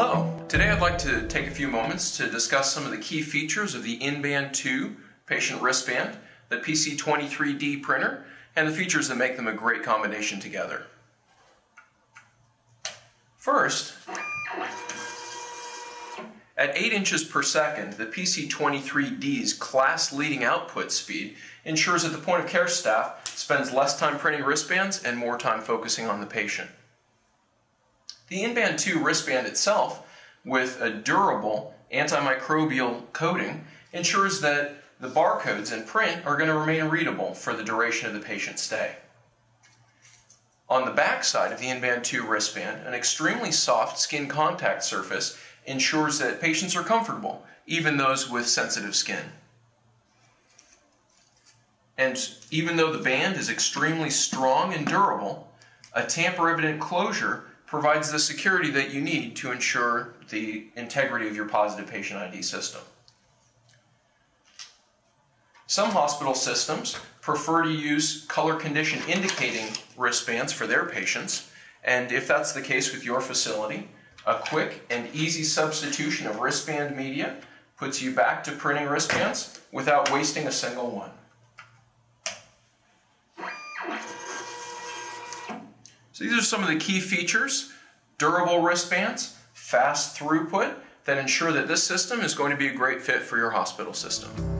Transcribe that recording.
Hello. Today I'd like to take a few moments to discuss some of the key features of the InBand 2 patient wristband, the PC23D printer, and the features that make them a great combination together. First, at 8 inches per second, the PC23D's class-leading output speed ensures that the point-of-care staff spends less time printing wristbands and more time focusing on the patient. The InBand 2 wristband itself, with a durable antimicrobial coating, ensures that the barcodes in print are going to remain readable for the duration of the patient's stay. On the back side of the InBand 2 wristband, an extremely soft skin contact surface ensures that patients are comfortable, even those with sensitive skin. And even though the band is extremely strong and durable, a tamper-evident closure provides the security that you need to ensure the integrity of your positive patient ID system. Some hospital systems prefer to use color condition indicating wristbands for their patients, and if that's the case with your facility, a quick and easy substitution of wristband media puts you back to printing wristbands without wasting a single one. So these are some of the key features, durable wristbands, fast throughput, that ensure that this system is going to be a great fit for your hospital system.